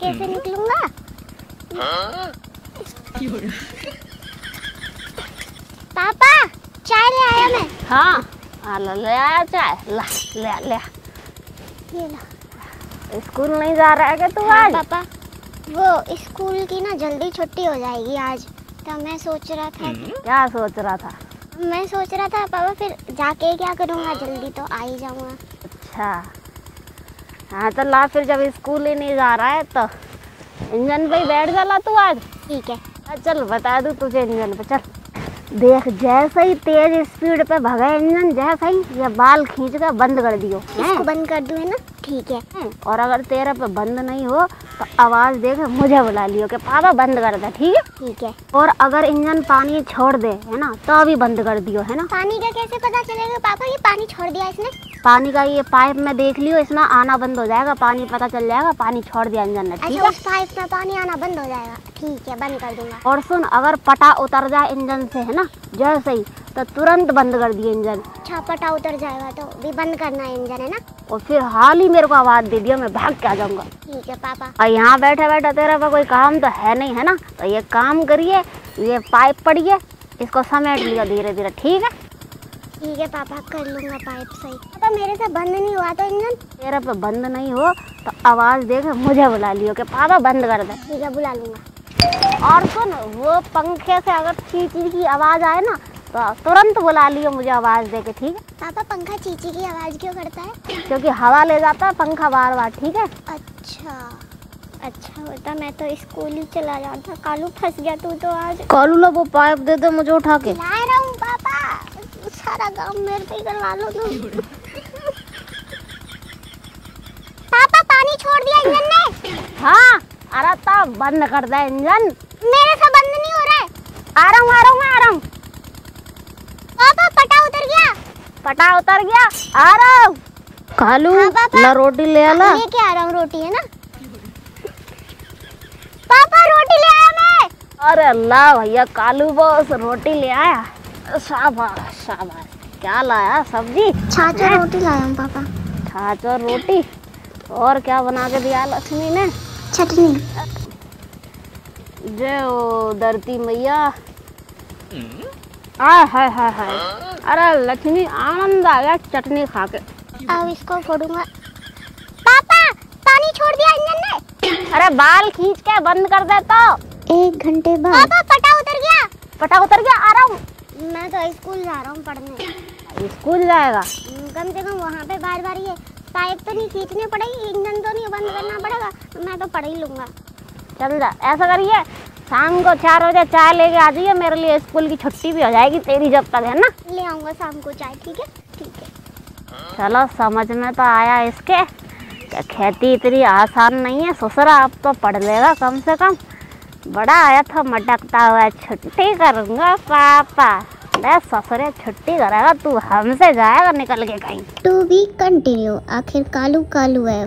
कैसे निकलूँगा? पापा चाय ले आया मैं। हाँ हाँ ले ले आया चाय। ला ले ले। ये ला। स्कूल नहीं जा रहा है क्या तू हाँ आज? पापा वो स्कूल की ना जल्दी छुट्टी हो जाएगी आज। तो मैं सोच रहा था क्या सोच रहा था? मैं सोच रहा था पापा फिर जाके क्या करूँगा? जल्दी तो आ ही जाऊँगा। अच्छा। हाँ तो ला फिर जब स्कूल ही नहीं जा रहा है तो इंजन पे बैठ जा ला तू आज। ठीक है। हाँ, चल बता दू तुझे इंजन पे चल। देख जैसे ही तेज स्पीड पे भगा इंजन जैसे ही ये बाल खींच कर बंद कर दियो इसको बंद कर दू है ना? ठीक है। और अगर तेरा पे बंद नहीं हो तो आवाज़ देख मुझे बुला लियो कि पापा बंद कर दे ठीक है? ठीक है। और अगर इंजन पानी छोड़ दे है ना तो अभी बंद कर दियो है ना? पानी का कैसे पता चलेगा पापा? ये पानी छोड़ दिया इसने। पानी का ये पाइप में देख लियो इसमें आना बंद हो जाएगा पानी पता चल जाएगा पानी छोड़ दिया इंजन ने ठीक अच्छा है? उस पाइप में पानी आना बंद हो जाएगा। ठीक है बंद कर दूँगा। और सुन अगर पटा उतर जाए इंजन से है ना जैसे ही तो तुरंत बंद कर दिए इंजन। छापटा उतर जाएगा तो भी बंद करना है इंजन है ना? और फिर हाल ही मेरे को आवाज़ दे दिया मैं भाग के आ जाऊँगा। ठीक है पापा। और यहाँ बैठे बैठे तेरे कोई काम तो है नहीं है ना? तो ये काम करिए ये पाइप पड़िए इसको समेट लिया धीरे धीरे ठीक है? ठीक है पापा कर लूँगा पाइप सही। पापा मेरे से बंद नहीं हुआ तो इंजन? तेरा पे बंद नहीं हो तो आवाज़ दे के मुझे बुला लियो कि पापा बंद कर दे। ठीक है बुला लूँगा। और सुन वो पंखे से अगर चीची की आवाज़ आए ना तो तुरंत बुला लियो मुझे आवाज़ दे के ठीक है? पापा पंखा चीची की आवाज़ क्यों करता है? क्योंकि हवा ले जाता है पंखा बार बार ठीक है? अच्छा अच्छा होता मैं तो स्कूल ही चला जाता कालू फंस गया तू तो आज। कालू लो वो पाइप दे दे मुझे उठा के। ला रहा हूँ पापा। सारा काम मेरे पे करवा लो तुम। पापा पानी छोड़ दिया इंजन ने। हाँ अरे तब बंद कर दे इंजन। मेरे से बंद नहीं हो रहा है। आ रहा हूँ आ रहा हूँ आ रहा हूँ। पापा पटा उतर गया। पटा उतर गया? आ रहा हूँ। कालू हाँ। ला रोटी ले आला लेके आ रहा हूँ रोटी है ना? पापा रोटी ले आया मैं। अरे अल्लाह भैया कालू बॉस रोटी ले आया। शाबाश शाबाश। क्या लाया सब्ज़ी? छाछा रोटी लाया हूँ पापा। छाछ और रोटी? और क्या बना के दिया लक्ष्मी ने? चटनी। जय हो धरती मैया। आय हाय हाय हाय। अरे लक्ष्मी आनंद आ गया चटनी खा के अब इसको फोड़ूँगा। पापा पानी छोड़ दिया इंजन ने। अरे बाल खींच के बंद कर दे तो। एक घंटे बाद। पापा पटा उतर गया। पटा उतर गया आ रहा हूँ। मैं तो स्कूल जा रहा हूँ पढ़ने। स्कूल जाएगा। कम से कम वहाँ पे बार बार ये पाइप तो नहीं खींचनी पड़ेगी इंजन तो नहीं बंद करना पड़ेगा। मैं तो पढ़ ही लूँगा। चल जा ऐसा करिए शाम को चार बजे चाय लेके आ जाइए मेरे लिए स्कूल की छुट्टी भी हो जाएगी तेरी जब तक है ना ले आऊँगा शाम को चाय ठीक है ठीक है चलो समझ में तो आया इसके खेती इतनी आसान नहीं है ससुरा अब तो पढ़ लेगा कम से कम बड़ा आया था मटकता हुआ छुट्टी करूँगा पापा अरे ससुरे छुट्टी करेगा तू हमसे जाएगा निकल के कहीं टू बी कंटिन्यू आखिर कालू कालू है